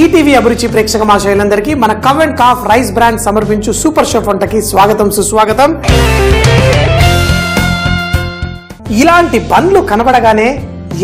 ETV అభిరుచి ప్రేక్షక మాషయులందరికీ మన cow and calf rice brand సమర్పించు సూపర్ షెఫ్ వంటకి స్వాగతం సుస్వాగతం. ఇలాంటి బండ్లు కనబడగానే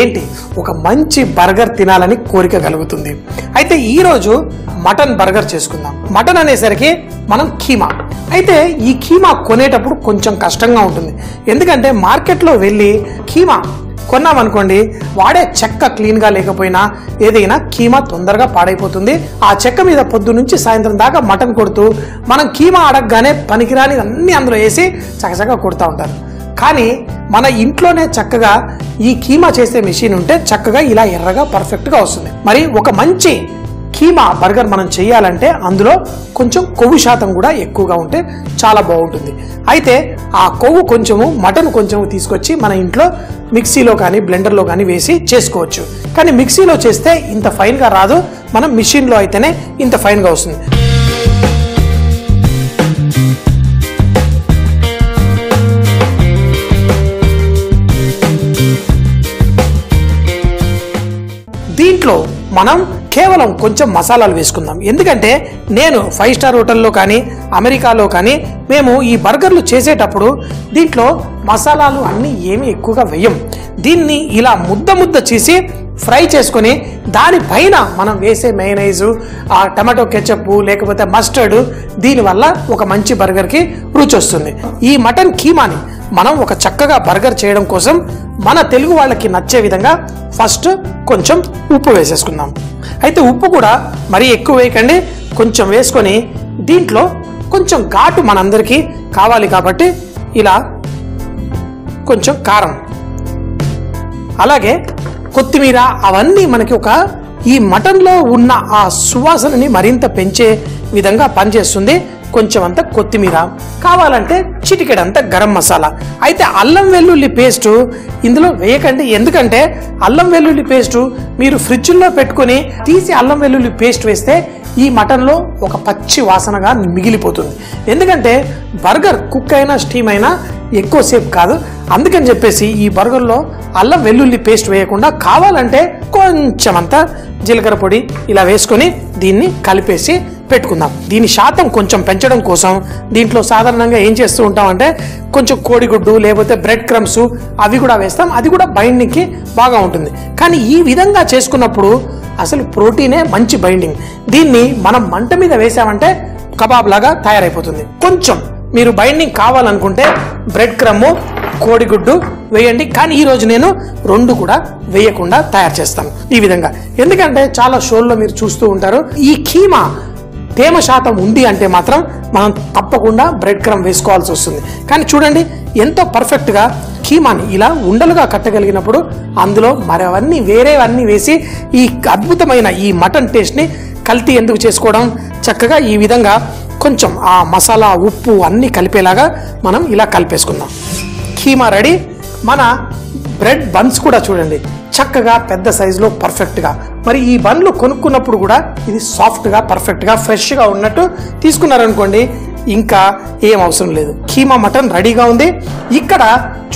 ఏంటి? ఒక మంచి బర్గర్ తినాలని కోరిక కలుగుతుంది. అయితే ఈరోజు మటన్ బర్గర్ చేసుకుందాం. మటన్ అనేసరికి మనం కీమా. అయితే ఈ కీమా కొనేటప్పుడు కొంచెం కష్టంగా ఉంటుంది. ఎందుకంటే మార్కెట్లో వెళ్ళి కీమా కొన్నామనుకోండి వాడే చెక్క క్లీన్గా లేకపోయినా ఏదైనా కీమా తొందరగా పాడైపోతుంది. ఆ చెక్క మీద పొద్దు నుంచి సాయంత్రం దాకా మటన్ కొడుతూ మనం కీమా అడగగానే పనికిరాని అన్ని అందులో వేసి చకచకా కొడుతూ ఉంటారు. కానీ మన ఇంట్లోనే చక్కగా ఈ కీమా చేసే మెషిన్ ఉంటే చక్కగా ఇలా ఎర్రగా పర్ఫెక్ట్గా వస్తుంది. మరి ఒక మంచి కీమా బర్గర్ మనం చేయాలంటే అందులో కొంచెం కొవ్వు శాతం కూడా ఎక్కువగా ఉంటే చాలా బాగుంటుంది. అయితే ఆ కొవ్వు కొంచెము మటన్ కొంచెము తీసుకొచ్చి మన ఇంట్లో మిక్సీలో కానీ బ్లెండర్లో కానీ వేసి చేసుకోవచ్చు. కానీ మిక్సీలో చేస్తే ఇంత ఫైన్గా రాదు. మనం మిషన్లో అయితేనే ఇంత ఫైన్గా వస్తుంది. దీంట్లో మనం కేవలం కొంచెం మసాలాలు వేసుకుందాం. ఎందుకంటే నేను ఫైవ్ స్టార్ హోటల్లో కానీ అమెరికాలో కానీ మేము ఈ బర్గర్లు చేసేటప్పుడు దీంట్లో మసాలాలు అన్నీ ఏమీ ఎక్కువగా వేయం. దీన్ని ఇలా ముద్ద ముద్ద చేసి ఫ్రై చేసుకొని దానిపైన మనం వేసే మేనైజు ఆ టమాటో కెచప్ లేకపోతే మస్టర్డ్ దీనివల్ల ఒక మంచి బర్గర్కి రుచి వస్తుంది ఈ మటన్ కీమాని మనం ఒక చక్కగా బర్గర్ చేయడం కోసం మన తెలుగు వాళ్ళకి నచ్చే విధంగా ఫస్ట్ కొంచెం ఉప్పు వేసేసుకుందాం. అయితే ఉప్పు కూడా మరీ ఎక్కువ వేయకండి. కొంచెం వేసుకొని దీంట్లో కొంచెం ఘాటు మనందరికీ కావాలి కాబట్టి ఇలా కొంచెం కారం. అలాగే కొత్తిమీర అవన్నీ మనకి ఒక ఈ మటన్లో ఉన్న ఆ సువాసనని మరింత పెంచే విధంగా పనిచేస్తుంది. కొంచెం అంత కొత్తిమీర కావాలంటే చిటికెడంత గరం మసాలా. అయితే అల్లం వెల్లుల్లి పేస్టు ఇందులో వేయకండి. ఎందుకంటే అల్లం వెల్లుల్లి పేస్టు మీరు ఫ్రిడ్జ్లో పెట్టుకొని తీసి అల్లం వెల్లుల్లి పేస్ట్ వేస్తే ఈ మటన్లో ఒక పచ్చి వాసనగా మిగిలిపోతుంది. ఎందుకంటే బర్గర్ కుక్ అయినా స్టీమ్ అయినా ఎక్కువసేపు కాదు. అందుకని చెప్పేసి ఈ బర్గర్లో అల్లం వెల్లుల్లి పేస్ట్ వేయకుండా కావాలంటే కొంచెం అంత జీలకర్ర పొడి ఇలా వేసుకొని దీన్ని కలిపేసి పెట్టుకుందాం. దీని శాతం కొంచెం పెంచడం కోసం దీంట్లో సాధారణంగా ఏం చేస్తూ ఉంటామంటే కొంచెం కోడిగుడ్డు లేకపోతే బ్రెడ్ క్రమ్స్ అవి కూడా వేస్తాం. అది కూడా బైండింగ్కి బాగా ఉంటుంది. కానీ ఈ విధంగా చేసుకున్నప్పుడు అసలు ప్రోటీనే మంచి బైండింగ్. దీన్ని మనం మంట మీద వేసామంటే కబాబ్ లాగా తయారైపోతుంది. కొంచెం మీరు బైండింగ్ కావాలనుకుంటే బ్రెడ్ క్రమ్ము కోడిగుడ్డు వేయండి. కానీ ఈ రోజు నేను రెండు కూడా వేయకుండా తయారు చేస్తాను ఈ విధంగా. ఎందుకంటే చాలా షోల్లో మీరు చూస్తూ ఉంటారు ఈ కీమా తేమ శాతం ఉంది అంటే మాత్రం మనం తప్పకుండా బ్రెడ్ క్రమ్ వేసుకోవాల్సి వస్తుంది. కానీ చూడండి ఎంతో పర్ఫెక్ట్గా కీమాని ఇలా ఉండలుగా కట్టగలిగినప్పుడు అందులో మరవన్నీ వేరేవన్నీ వేసి ఈ అద్భుతమైన ఈ మటన్ టేస్ట్ని కల్తీ ఎందుకు చేసుకోవడం చక్కగా ఈ విధంగా కొంచెం ఆ మసాలా ఉప్పు అన్నీ కలిపేలాగా మనం ఇలా కలిపేసుకుందాం. కీమా రెడీ? మన బ్రెడ్ బన్స్ కూడా చూడండి. చక్కగా పెద్ద సైజులో పర్ఫెక్ట్గా. మరి ఈ బన్లు కొనుక్కున్నప్పుడు కూడా ఇది సాఫ్ట్గా పర్ఫెక్ట్గా ఫ్రెష్గా ఉన్నట్టు తీసుకున్నారనుకోండి ఇంకా ఏం అవసరం లేదు. కీమా మటన్ రెడీగా ఉంది. ఇక్కడ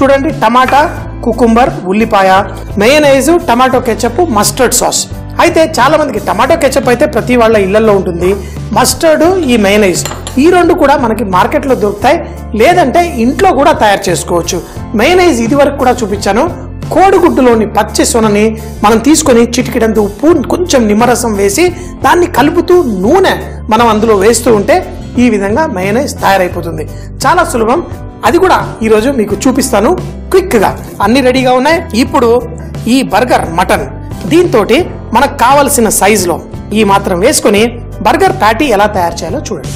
చూడండి టమాటా కుకుంబర్ ఉల్లిపాయ mayonnaise tomato ketchup mustard sauce. అయితే చాలా మందికి టమాటో కెచప్ అయితే ప్రతి వాళ్ళ ఇళ్ళలో ఉంటుంది. మస్టర్డ్ ఈ మైనైజ్ ఈ రెండు కూడా మనకి మార్కెట్లో దొరుకుతాయి. లేదంటే ఇంట్లో కూడా తయారు చేసుకోవచ్చు. మైనైజ్ ఇది వరకు కూడా చూపించాను. కోడిగుడ్డులోని పచ్చి సొనని మనం తీసుకొని చిటికిడంత ఉప్పు కొంచెం నిమ్మరసం వేసి దాన్ని కలుపుతూ నూనె మనం అందులో వేస్తూ ఉంటే ఈ విధంగా మైనైజ్ తయారైపోతుంది. చాలా సులభం. అది కూడా ఈరోజు మీకు చూపిస్తాను. క్విక్గా. అన్ని రెడీగా ఉన్నాయి. ఇప్పుడు ఈ బర్గర్ మటన్. దీంతో మనకు కావలసిన సైజులో ఈ మాత్రం వేసుకొని బర్గర్ ప్యాటీ ఎలా తయారు చేయాలో చూడండి.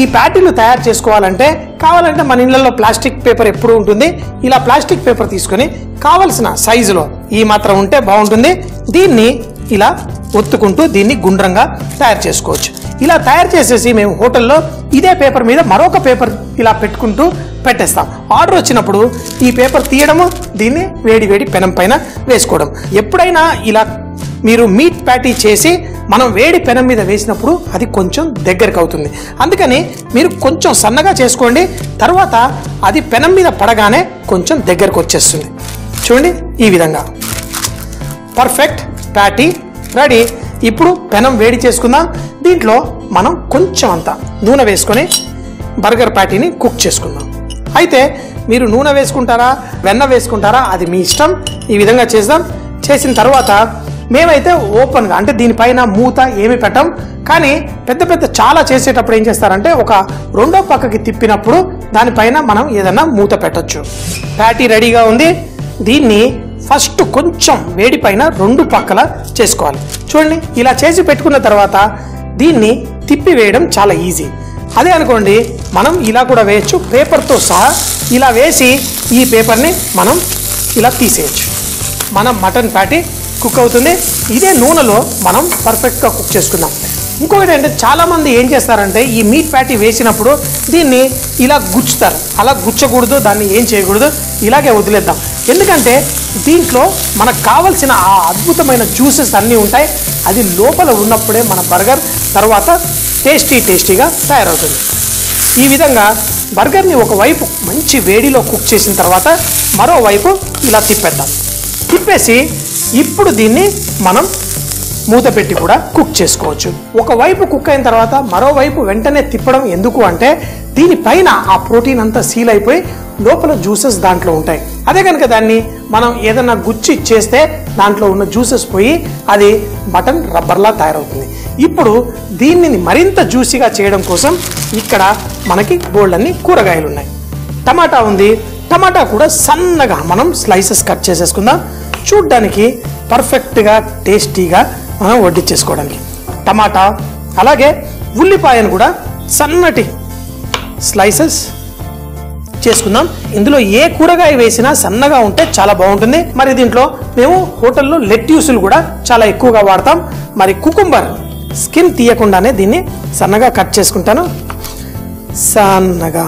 ఈ ప్యాటీలు తయారు చేసుకోవాలంటే కావాలంటే మన ఇళ్ళలో ప్లాస్టిక్ పేపర్ ఎప్పుడు ఉంటుంది. ఇలా ప్లాస్టిక్ పేపర్ తీసుకొని కావలసిన సైజులో ఈ మాత్రం ఉంటే బాగుంటుంది. దీన్ని ఇలా ఒత్తుకుంటూ దీన్ని గుండ్రంగా తయారు చేసుకోవచ్చు. ఇలా తయారు చేసేసి మేము హోటల్లో ఇదే పేపర్ మీద మరొక పేపర్ ఇలా పెట్టుకుంటూ పెట్టేస్తాం. ఆర్డర్ వచ్చినప్పుడు ఈ పేపర్ తీయడము దీన్ని వేడి వేడి పెనం పైన వేసుకోవడం. ఎప్పుడైనా ఇలా మీరు మీట్ ప్యాటీ చేసి మనం వేడి పెనం మీద వేసినప్పుడు అది కొంచెం దగ్గరకు అవుతుంది అందుకని మీరు కొంచెం సన్నగా చేసుకోండి తర్వాత అది పెనం మీద పడగానే కొంచెం దగ్గరకు వచ్చేస్తుంది చూడండి ఈ విధంగా. పర్ఫెక్ట్ ప్యాటీ రెడీ ఇప్పుడు పెనం వేడి చేసుకుందాం. దీంట్లో మనం కొంచెం అంత నూనె వేసుకొని బర్గర్ ప్యాటీని కుక్ చేసుకుందాం. అయితే మీరు నూనె వేసుకుంటారా వెన్న వేసుకుంటారా అది మీ ఇష్టం. ఈ విధంగా చేద్దాం. చేసిన తర్వాత మేమైతే ఓపెన్గా అంటే దీనిపైన మూత ఏమి పెట్టం. కానీ పెద్ద పెద్ద చాలా చేసేటప్పుడు ఏం చేస్తారంటే ఒక రెండో పక్కకి తిప్పినప్పుడు దానిపైన మనం ఏదైనా మూత పెట్టచ్చు. ప్యాటీ రెడీగా ఉంది. దీన్ని ఫస్ట్ కొంచెం వేడి పైన రెండు పక్కల చేసుకోవాలి. చూడండి ఇలా చేసి పెట్టుకున్న తర్వాత దీన్ని తిప్పి వేయడం చాలా ఈజీ. అదే అనుకోండి మనం ఇలా కూడా వేయచ్చు. పేపర్తో సహా ఇలా వేసి ఈ పేపర్ని మనం ఇలా తీసేయచ్చు. మనం మటన్ ప్యాటీ కుక్ అవుతుంది. ఇదే నూనెలో మనం పర్ఫెక్ట్గా కుక్ చేసుకుందాం. ఇంకొకటి అంటే చాలామంది ఏం చేస్తారంటే ఈ మీట్ ప్యాటీ వేసినప్పుడు దీన్ని ఇలా గుచ్చుతారు. అలా గుచ్చకూడదు దాన్ని ఏం చేయకూడదు ఇలాగే వదిలేద్దాం. ఎందుకంటే దీంట్లో మనకు కావలసిన ఆ అద్భుతమైన జ్యూసెస్ అన్నీ ఉంటాయి. అది లోపల ఉన్నప్పుడే మన బర్గర్ తర్వాత టేస్టీ టేస్టీగా తయారవుతుంది. ఈ విధంగా బర్గర్ని ఒకవైపు మంచి వేడిలో కుక్ చేసిన తర్వాత మరోవైపు ఇలా తిప్పేద్దాం. తిప్పేసి ఇప్పుడు దీన్ని మనం మూత పెట్టి కూడా కుక్ చేసుకోవచ్చు. ఒకవైపు కుక్ అయిన తర్వాత మరోవైపు వెంటనే తిప్పడం ఎందుకు అంటే దీనిపైన ఆ ప్రోటీన్ అంతా సీల్ అయిపోయి లోపల జ్యూసెస్ దాంట్లో ఉంటాయి. అదే కనుక దాన్ని మనం ఏదైనా గుచ్చి చేస్తే దాంట్లో ఉన్న జ్యూసెస్ పోయి అది బటన్ రబ్బర్లా తయారవుతుంది. ఇప్పుడు దీనిని మరింత జ్యూసీగా చేయడం కోసం ఇక్కడ మనకి బోల్డ్ అన్ని కూరగాయలు ఉన్నాయి టమాటా ఉంది. టమాటా కూడా సన్నగా మనం స్లైసెస్ కట్ చేసేసుకుందాం. చూడ్డానికి పర్ఫెక్ట్గా టేస్టీగా మనం వడ్డించేసుకోవడానికి టమాటా అలాగే ఉల్లిపాయను కూడా సన్నటి స్లైసెస్ చేసుకుందాం. ఇందులో ఏ కూరగాయ వేసినా సన్నగా ఉంటే చాలా బాగుంటుంది. మరి దీంట్లో మేము హోటల్లో లెట్యూసులు కూడా చాలా ఎక్కువగా వాడతాం. మరి కుకుంబర్ స్కిన్ తీయకుండానే దీన్ని సన్నగా కట్ చేసుకుంటాను. సన్నగా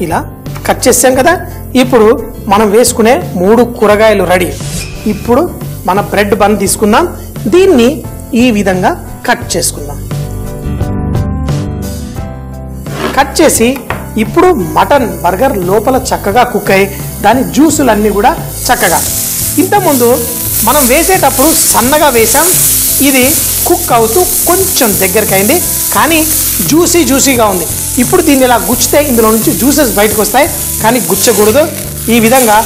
ఇలా కట్ చేసాం కదా. ఇప్పుడు మనం వేసుకునే మూడు కూరగాయలు రెడీ. ఇప్పుడు మన బ్రెడ్ బన్ తీసుకుందాం. దీన్ని ఈ విధంగా కట్ చేసుకుందాం. కట్ చేసి ఇప్పుడు మటన్ బర్గర్ లోపల చక్కగా కుక్ అయ్యి దాని జ్యూసులన్నీ కూడా చక్కగా. ఇంతకుముందు మనం వేసేటప్పుడు సన్నగా వేసాం ఇది కుక్ అవుతూ కొంచెం దగ్గరికి అయింది కానీ జ్యూసీ జ్యూసీగా ఉంది. ఇప్పుడు దీన్ని ఇలా గుచ్చితే ఇందులో నుంచి జ్యూసెస్ బయటకు వస్తాయి కానీ గుచ్చకూడదు. ఈ విధంగా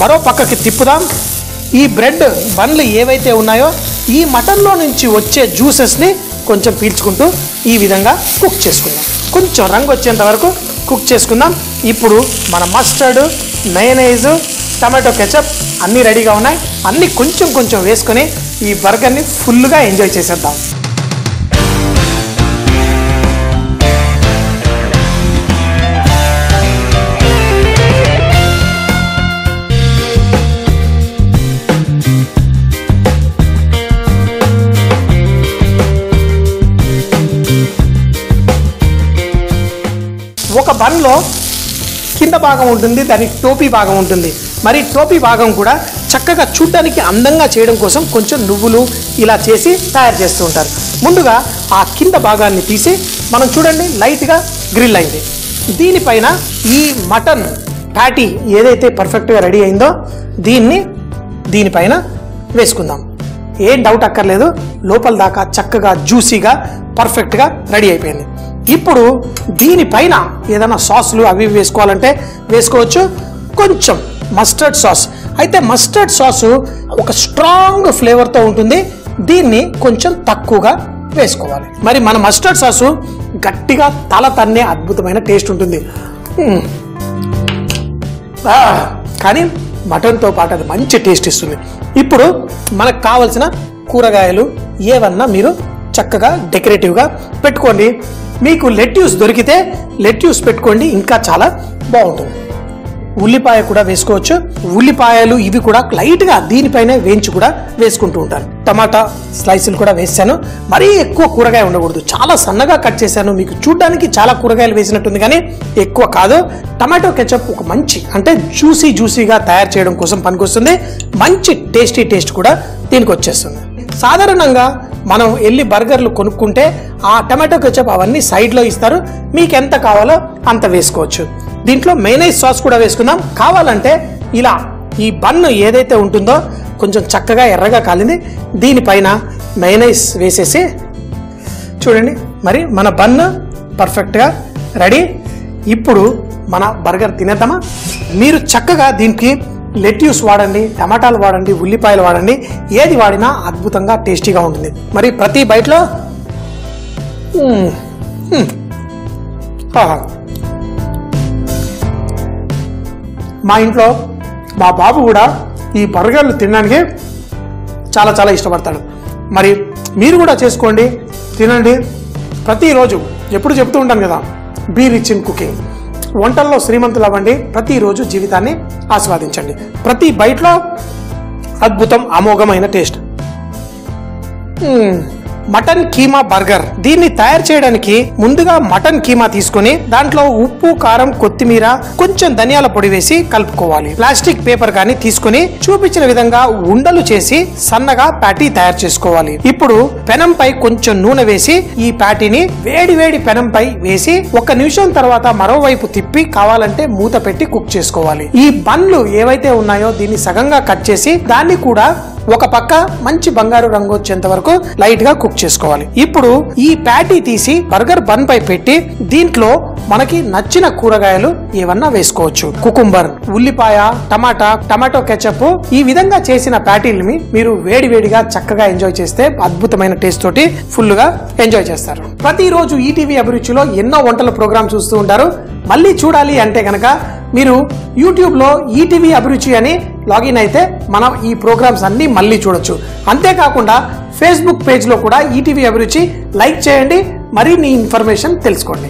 మరో పక్కకి తిప్పుదాం. ఈ బ్రెడ్ బండ్లు ఏవైతే ఉన్నాయో ఈ మటన్లో నుంచి వచ్చే జ్యూసెస్ని కొంచెం పీల్చుకుంటూ ఈ విధంగా కుక్ చేసుకుందాం. కొంచెం రంగు వచ్చేంత వరకు కుక్ చేసుకుందాం. ఇప్పుడు మన మస్టర్డ్ మయనైజ్ టమాటో కెచప్ అన్నీ రెడీగా ఉన్నాయి. అన్నీ కొంచెం కొంచెం వేసుకొని ఈ బర్గర్ని ఫుల్గా ఎంజాయ్ చేసేద్దాం. ఒక బన్లో కింద భాగం ఉంటుంది దానికి టోపీ భాగం ఉంటుంది. మరి టోపీ భాగం కూడా చక్కగా చూడడానికి అందంగా చేయడం కోసం కొంచెం నువ్వులు ఇలా చేసి తయారు చేస్తూ ఉంటారు. ముందుగా ఆ కింద భాగాన్ని తీసి మనం చూడండి లైట్గా గ్రిల్ అయింది. దీనిపైన ఈ మటన్ ప్యాటీ ఏదైతే పర్ఫెక్ట్గా రెడీ అయిందో దీన్ని దీనిపైన వేసుకుందాం. ఏం డౌట్ అక్కర్లేదు లోపల దాకా చక్కగా జ్యూసీగా పర్ఫెక్ట్గా రెడీ అయిపోయింది. ఇప్పుడు దీనిపైన ఏదైనా సాస్లు అవి ఇవి వేసుకోవాలంటే వేసుకోవచ్చు. కొంచెం మస్టర్డ్ సాస్ అయితే మస్టర్డ్ సాసు ఒక స్ట్రాంగ్ ఫ్లేవర్తో ఉంటుంది. దీన్ని కొంచెం తక్కువగా వేసుకోవాలి. మరి మన మస్టర్డ్ సాసు గట్టిగా తల తన్నే అద్భుతమైన టేస్ట్ ఉంటుంది. కానీ మటన్తో పాటు అది మంచి టేస్ట్ ఇస్తుంది. ఇప్పుడు మనకు కావలసిన కూరగాయలు ఏవన్నా మీరు చక్కగా డెకరేటివ్గా పెట్టుకోండి. మీకు లెట్యూస్ దొరికితే లెట్యూస్ పెట్టుకోండి. ఇంకా చాలా బాగుంటుంది. ఉల్లిపాయ కూడా వేసుకోవచ్చు. ఉల్లిపాయలు ఇవి కూడా లైట్గా దీనిపైనే వేయించి కూడా వేసుకుంటూ ఉంటారు. టమాటా స్లైసులు కూడా వేసాను. మరీ ఎక్కువ కూరగాయ ఉండకూడదు. చాలా సన్నగా కట్ చేశాను. మీకు చూడడానికి చాలా కూరగాయలు వేసినట్టుంది కానీ ఎక్కువ కాదు. టమాటో కెచప్ ఒక మంచి అంటే జ్యూసీ జ్యూసీగా తయారు చేయడం కోసం పనికొస్తుంది. మంచి టేస్టీ టేస్ట్ కూడా దీనికి వచ్చేస్తుంది. సాధారణంగా మనం వెళ్ళి బర్గర్లు కొనుక్కుంటే ఆ టమాటో కెచప్ అవన్నీ సైడ్లో ఇస్తారు. మీకు ఎంత కావాలో అంత వేసుకోవచ్చు. దీంట్లో మేనేజ్ సాస్ కూడా వేసుకుందాం. కావాలంటే ఇలా ఈ బన్ ఏదైతే ఉంటుందో కొంచెం చక్కగా ఎర్రగా కాలింది. దీనిపైన మైనైస్ వేసేసి చూడండి. మరి మన బన్ పర్ఫెక్ట్గా రెడీ. ఇప్పుడు మన బర్గర్ తినేద్దామా? మీరు చక్కగా దీనికి లెట్యూస్ వాడండి టమాటాలు వాడండి ఉల్లిపాయలు వాడండి. ఏది వాడినా అద్భుతంగా టేస్టీగా ఉంటుంది. మరి ప్రతి బయటలో ఆహా. మా ఇంట్లో మా బాబు కూడా ఈ బర్గర్లు తినడానికి చాలా చాలా ఇష్టపడతాడు. మరి మీరు కూడా చేసుకోండి తినండి. ప్రతిరోజు ఎప్పుడు చెప్తూ ఉంటాను కదా బీ రిచ్ ఇన్ కుకింగ్ వంటల్లో శ్రీమంతులు అవ్వండి ప్రతిరోజు జీవితాన్ని ఆస్వాదించండి. ప్రతి బయటలో అద్భుతం అమోఘమైన టేస్ట్ మటన్ కీమా బర్గర్. దీన్ని తయారు చేయడానికి ముందుగా మటన్ కీమా తీసుకొని దాంట్లో ఉప్పు కారం కొత్తిమీర కొంచెం ధనియాల పొడి వేసి కలుపుకోవాలి. ప్లాస్టిక్ పేపర్ కానీ తీసుకొని చూపించిన విధంగా ఉండలు చేసి సన్నగా ప్యాటీ తయారు చేసుకోవాలి. ఇప్పుడు పెనంపై కొంచెం నూనె వేసి ఈ ప్యాటీని వేడి వేడి పెనంపై వేసి ఒక నిమిషం తర్వాత మరోవైపు తిప్పి కావాలంటే మూత పెట్టి కుక్ చేసుకోవాలి. ఈ బన్లు ఏవైతే ఉన్నాయో దీన్ని సగంగా కట్ చేసి దాన్ని కూడా ఒక పక్క మంచి బంగారు రంగు వచ్చేంత వరకు లైట్గా కుక్ చేసుకోవాలి. ఇప్పుడు ఈ ప్యాటీ తీసి బర్గర్ బన్ పై పెట్టి దీంట్లో మనకి నచ్చిన కూరగాయలు ఏమన్నా వేసుకోవచ్చు. కుకుంబర్ ఉల్లిపాయ టమాటా టమాటో కెచప్ ఈ విధంగా చేసిన ప్యాటీల్ని మీరు వేడి వేడిగా చక్కగా ఎంజాయ్ చేస్తే అద్భుతమైన టేస్ట్ తోటి ఫుల్గా ఎంజాయ్ చేస్తారు. ప్రతిరోజు ఈటీవీ అభిరుచిలో ఎన్నో వంటల ప్రోగ్రామ్ చూస్తూ ఉంటారు. మళ్ళీ చూడాలి అంటే గనక మీరు యూట్యూబ్లో ఈటీవీ అభిరుచి అని లాగిన్ అయితే మనం ఈ ప్రోగ్రామ్స్ అన్ని మళ్ళీ చూడొచ్చు. అంతేకాకుండా ఫేస్బుక్ పేజ్లో కూడా ఈటీవీ అభిరుచి లైక్ చేయండి. మరిన్ని ఇన్ఫర్మేషన్ తెలుసుకోండి.